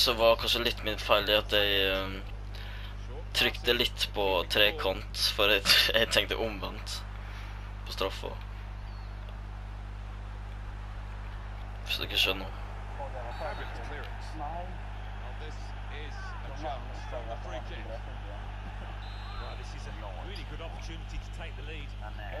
Det som var kanskje litt min feil, er at jeg um, trykte litt på trekant, for jeg, jeg tenkte omvendt på straffa. Hvis dere skjønner. Og det var Fabulous ferdig. clearance. Nei. Well, this is a de chance from the free kick. Well, this is a really good opportunity to take the lead. Men eh,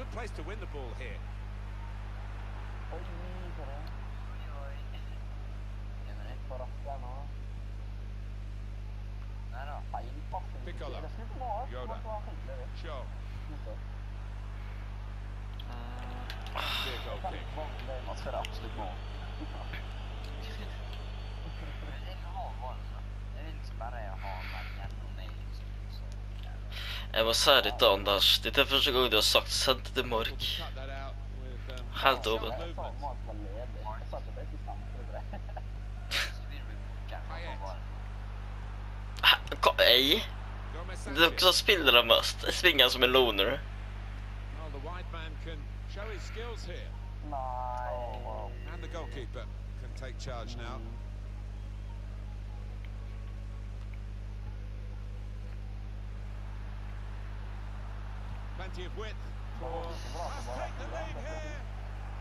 good place to win the ball here. Oi, ser du? Oi, oi. En minutt. Så raskt det er nå. Nei da. Feil passing. Piccolo. Det skulle ikke være. Yoda. Det var. Shaw. Slutte. Jeg må si dette, Anders. Dette er første gang du har sagt 'send det til Able mark'. to cut that out with um, Helt sharp åpen. Jeg sa movement. Mark var ledig. Jeg sa ikke at jeg skulle stemme for det. Så blir du booket på Payet. ballen. Hæ? Hva? Jeg? Gomez Det er dere Sanchez. som spiller det mest. Jeg springer som en loner. Well, the wide man can show his skills here. Nei. And the goalkeeper can take charge now. Plenty of width. Must take the lead here.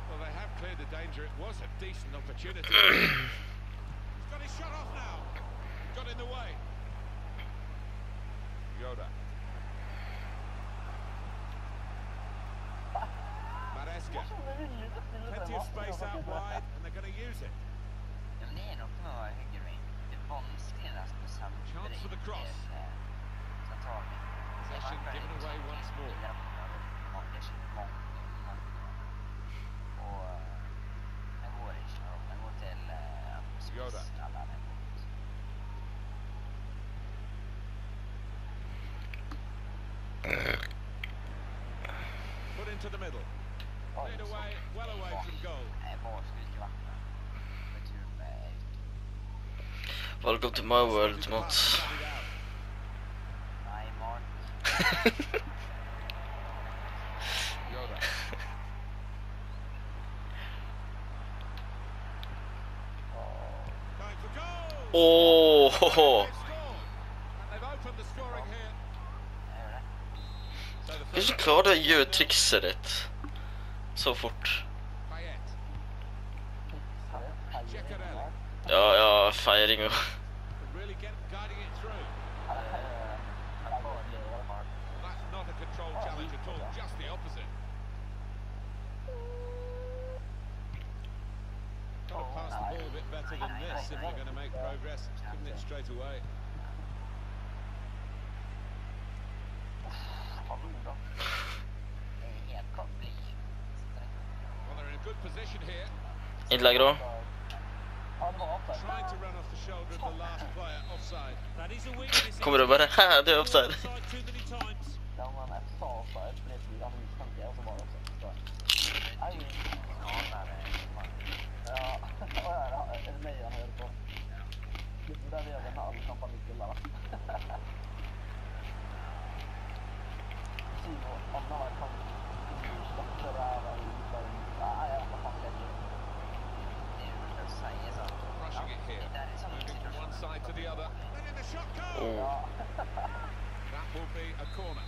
Well, they have cleared the danger. It was a decent opportunity. He's got his shot off now. Got in the way. Yoda. Maresca. Plenty of space out wide, and they're going to use it. Ja, men det noe med å være høyreving. Det vanskelig nesten å sentre Chance for the cross. til, sentralving. Så jeg Possession merker given litt once more. i retningen av man- Det ikke mange, mange. Og eh, den går ikke. da. Den går til eh, enten spiss Yoda. eller den går ut. Put into the middle. Cleared away, well away from goal. Nei, Mål skulle ikke vært der. Returen ute. Welcome to my world, Sorted Gör det. Åh! Det är så det gör så fort. Ja, ja, firing och... better than this if they're going to make progress. Giving it straight away. Det er Kommer du bare Hæ, det er offside. Offside too many times. Ja, men jeg sa offside, fordi jeg hadde vist tanke, og så var det offside. Så, Nei, ja. Å, ja, ja, er det nøye han hører på? Det burde jeg gjøre med alle kampene vi spiller, da. Kino, annenhver kamp. Slappe ræva i utlandet. Nei, jeg vet da faen ikke. Det er jo å si sånn. Rushing it here. Det er sånn Moving from one side to the other. Letting the shot go. Oh. That will be a corner.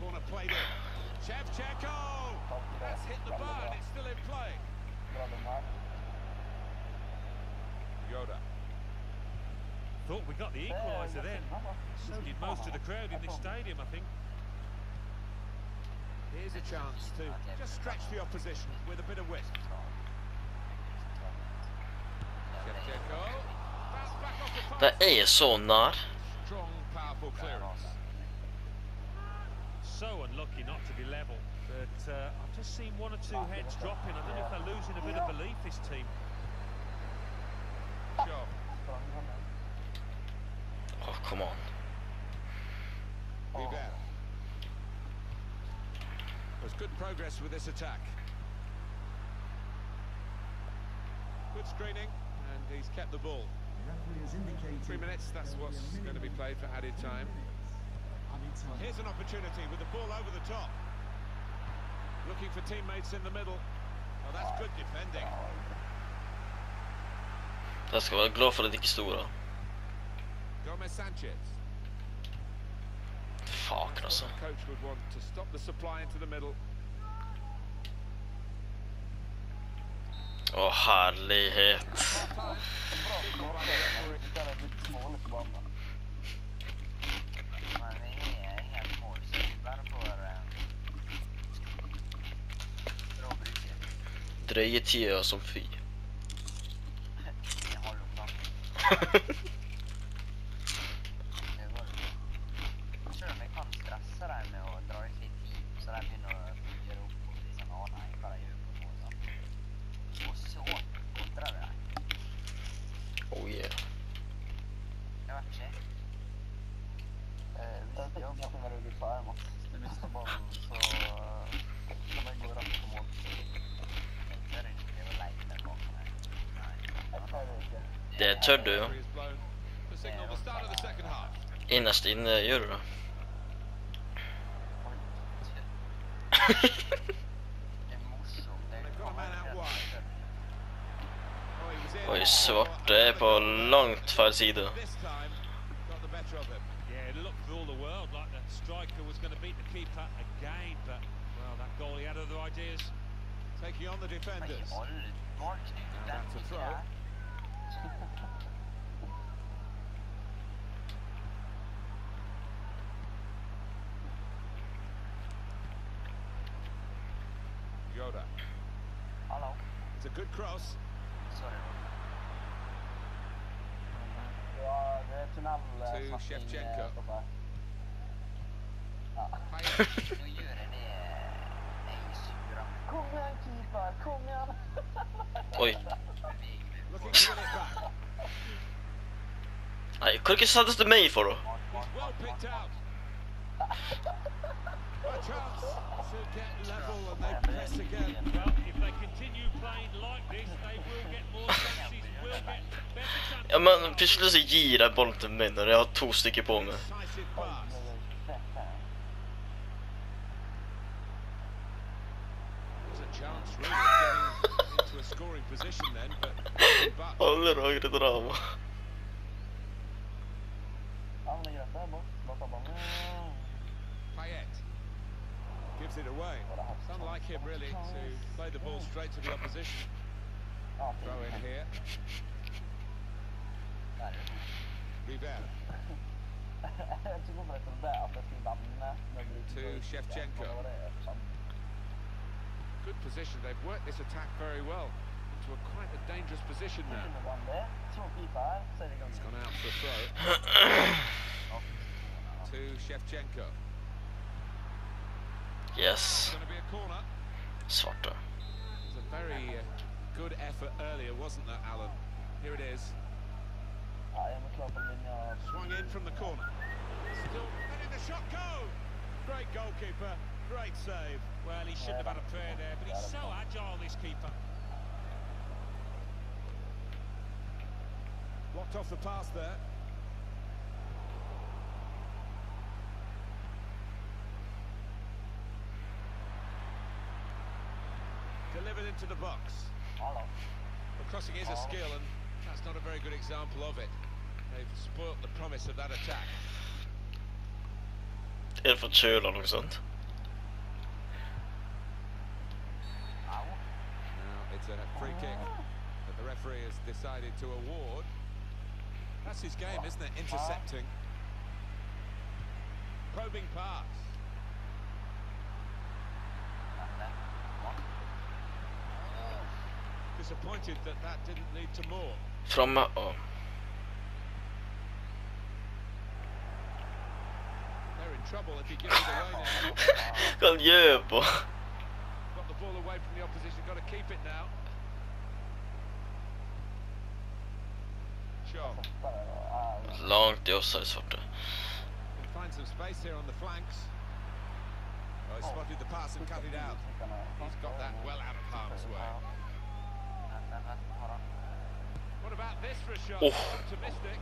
Corner played in. Shevchenko! That's hit the bar and it's still in play. Yoda. Thought we got the equaliser then. So did most of the crowd in this stadium, I think. Here's a chance to just stretch the opposition with a bit of width. Shevchenko. About back off the pass. Det är. Strong, powerful clearance. So unlucky not to be level. But uh, I've just seen one or two heads dropping. I don't know if they're losing a bit of belief, this team. Job. Oh, come on. Rivera. There's good progress with this attack. Good screening, and he's kept the ball. Three minutes, that's what's going to be played for added time. Here's an opportunity with the ball over the top. Looking for teammates in the middle. Well, that's good defending. Jag ska vara glad för att det inte är stora. Gomez Sanchez. Fuck alltså. Coach would want to stop the supply into the middle. Åh härlighet. dröjet gör som fy. the striker was going to beat the keeper again. But, well, that goalie had other ideas. Taking on the Men i defenders. alle dager, Knut, Now den that's a ikke throw. her. Hallo. It's a good cross. Sorry, Roger. Ja, det tunnel... eh, Til snakking, Shevchenko. stopp her. Ja. Payet. Nå gjør jeg det jeg sur av. Kom igjen, keeper! Kom igjen! Oi. Beveg meg Looking for- to Ja men precis så gira bollen med när jag har två stycken på mig. Håller högre drama. Payet. Gives it away. It's unlike him really to play the ball straight to the opposition. Throw in here. Er. Bruke To. Shevchenko. Good position. They've worked this attack very well into a quite a dangerous position now. It's gone out for a throw to Shevchenko. Yes. It's going to be a corner. Svarte. It was a very uh, good effort earlier, wasn't there, Alan? Here it is. Ja, jeg må klare på linja. Swung in from the corner. Still letting the shot go. Great goalkeeper. Great save. Well, he shouldn't have had a prayer there, but he's so agile, this keeper. Blocked off the pass there. Into the box. Well, crossing is a skill, and that's not a very good example of it. They've spoilt the promise of that attack. Er det forkjøla eller noe sånt? Now it's a free kick that the referee has decided to award. That's his game, isn't it? Intercepting. Probing pass. disappointed that that didn't lead to more. From uh, oh. They're in trouble if he gives it away now. well, yeah, but. Got the ball away from the opposition. Got to keep it now. Sure. Long til outside Can find some space here on the flanks. Oh, he spotted the pass and cut it out. He's got that well out of harm's way. What about this for a shot? Oh. Optimistic.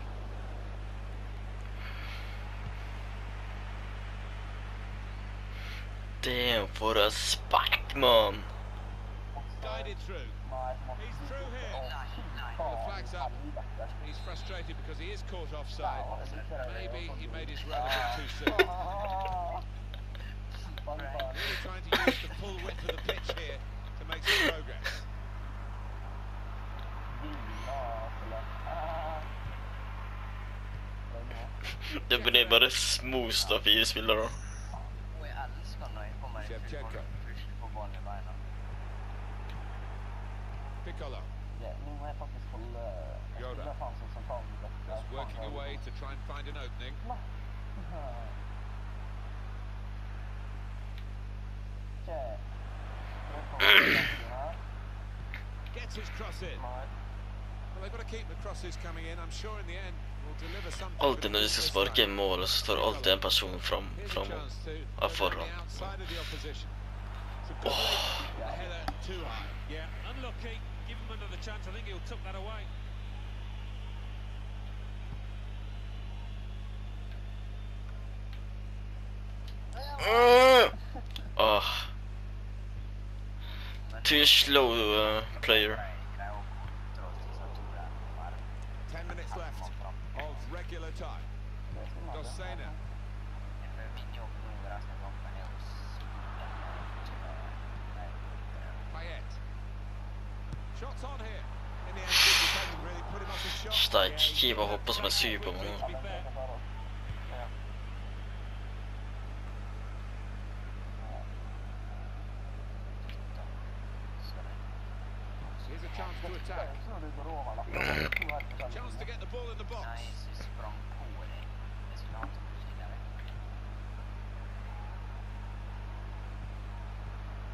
Damn, for a spike, man. Guided through. He's through here. The flag's up. He's frustrated because he is caught offside. Maybe he made his run a bit too soon. Really trying to use the full width of the pitch here to make some progress. Full og pusher på ballen i beina. Piccolo Ja, nå må jeg faktisk holde Jeg Yoda. spiller faen som sentral. is working away to try and find an opening. Okay. Gets his cross in. Well, they've got to keep the crosses coming in. I'm sure in the end we'll deliver something. Alltid når de skal sparke i mål, så står alltid en person fram, fram Ja, go down foran. the outside of the opposition. Er time. Nei, Payet. Shots on here. In the end, good defending really put him off his shot. Steik, keeper hopper som en syv på To meg. be fair. Here's a chance to attack. Chance to get the ball in the box. Nei, så jeg sprang på det. Jeg skulle hatt det tidligere.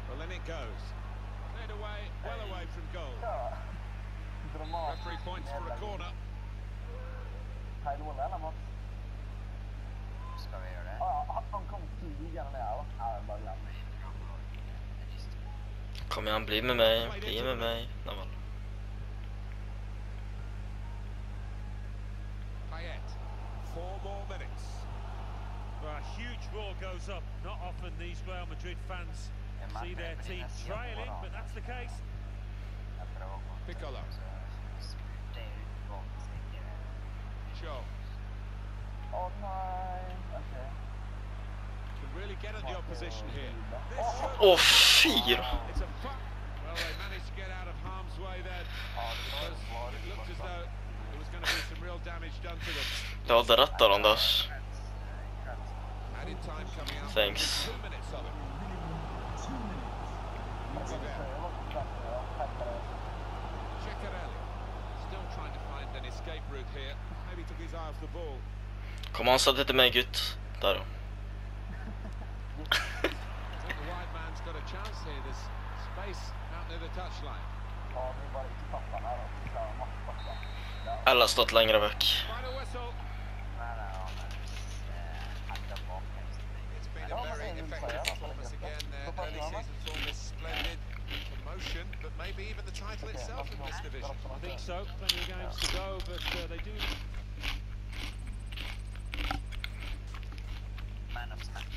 Well, then it goes. Cleared away, well away from goal. Referee points for a corner. Hei, Lola, eller Mats? Skal vi gjøre det? Ja, han kom tidligere ned, da. Ja, jeg bare glem det. Det er lyst. Kom igjen, bli med meg, bli med meg. Nei vel. Payet. Four more minutes. Well, a huge roar goes up. Not often these Real Madrid fans see their team men jeg sier trailing, but that's the case. Jeg prøver å komme til Piccolo. så spurte jeg ut ballen, Åh oh, fy Du hade rätt där Anders. Thanks. Kom han sätt inte mig gutt. Där då. I think the wide man's got a chance here. There's space out near the touchline. Ja, vi bare ikke tatt den her, da. Vi klarer masse bakker. Ja. Eller stått lenger vekk. Final whistle. Nei, nei, han er hedda baklengs. It's been Ja, a men very det er effective Ulf, ja. performance again. Så Uh, early passer han, da. season form is splendid. Promotion, but maybe even the title itself in this division. I think so. Plenty of games to go, but uh, they do Man of smash.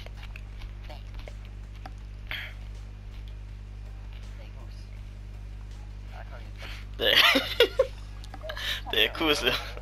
Nej. Nej, gos. Jag